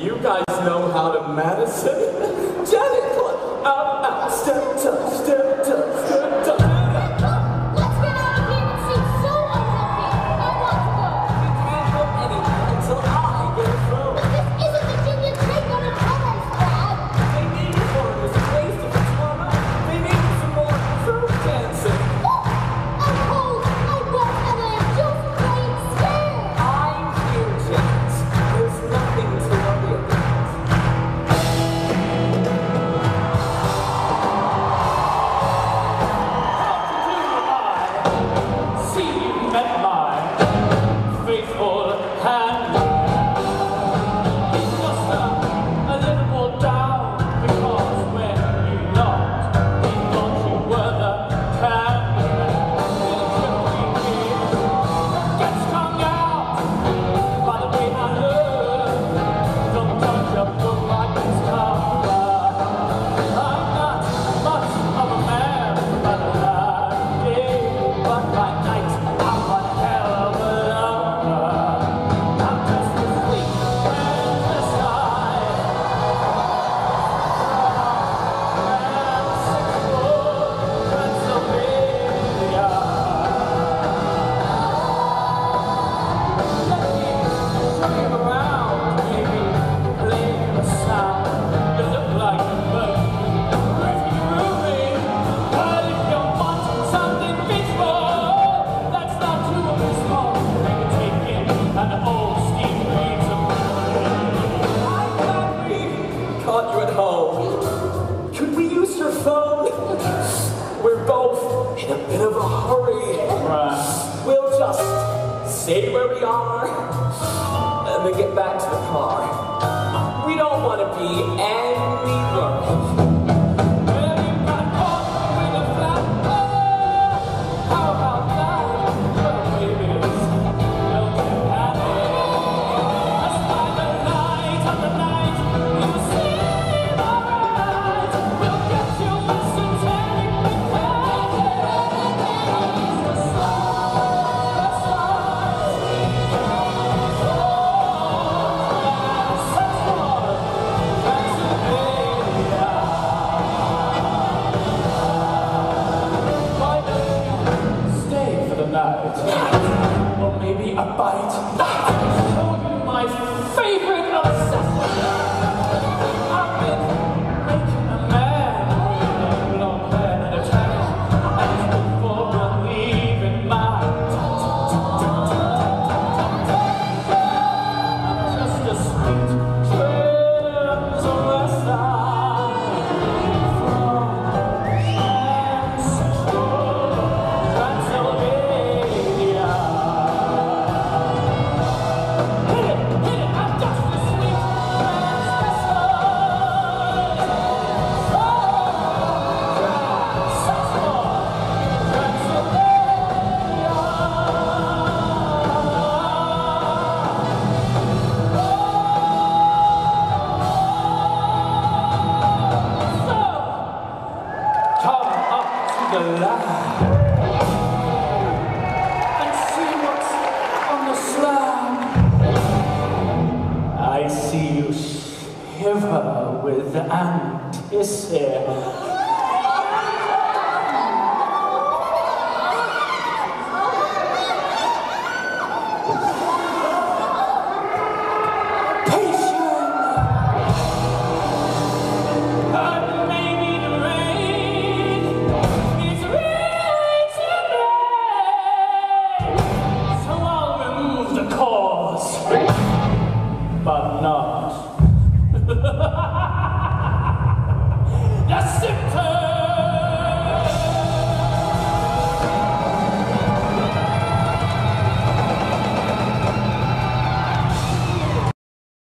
you guys know how to Madison? Jenny, put out, out, step, touch, step. And Let me get back to the car. We don't want to be. or maybe a bite. the ant is here.